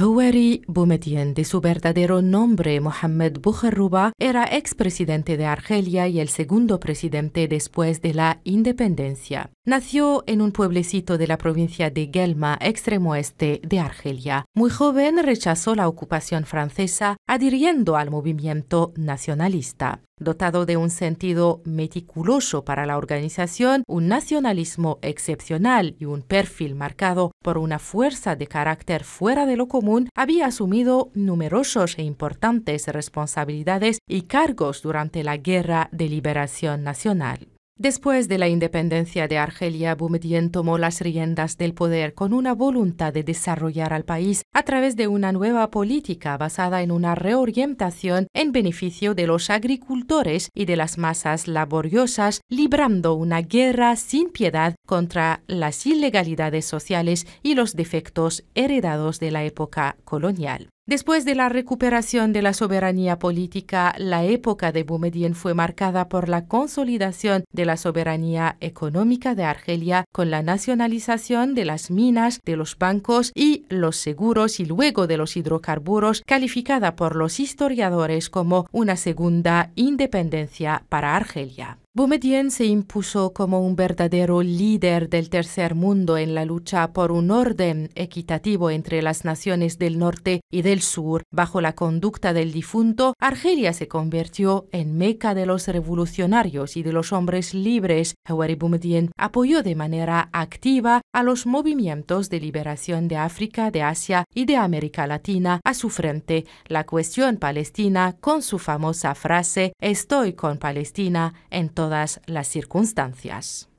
Houari Boumediene, de su verdadero nombre Mohamed Bougherrouba, era expresidente de Argelia y el segundo presidente después de la independencia. Nació en un pueblecito de la provincia de Guelma, extremo oeste de Argelia. Muy joven rechazó la ocupación francesa, adhiriendo al movimiento nacionalista. Dotado de un sentido meticuloso para la organización, un nacionalismo excepcional y un perfil marcado por una fuerza de carácter fuera de lo común, había asumido numerosos e importantes responsabilidades y cargos durante la Guerra de Liberación Nacional. Después de la independencia de Argelia, Boumediene tomó las riendas del poder con una voluntad de desarrollar al país a través de una nueva política basada en una reorientación en beneficio de los agricultores y de las masas laboriosas, librando una guerra sin piedad contra las ilegalidades sociales y los defectos heredados de la época colonial. Después de la recuperación de la soberanía política, la época de Boumediene fue marcada por la consolidación de la soberanía económica de Argelia con la nacionalización de las minas, de los bancos y los seguros y luego de los hidrocarburos, calificada por los historiadores como una segunda independencia para Argelia. Boumediene se impuso como un verdadero líder del tercer mundo en la lucha por un orden equitativo entre las naciones del norte y del sur. Bajo la conducta del difunto, Argelia se convirtió en meca de los revolucionarios y de los hombres libres. Houari Boumediene apoyó de manera activa a los movimientos de liberación de África, de Asia y de América Latina a su frente la cuestión palestina con su famosa frase Estoy con Palestina en todas las circunstancias.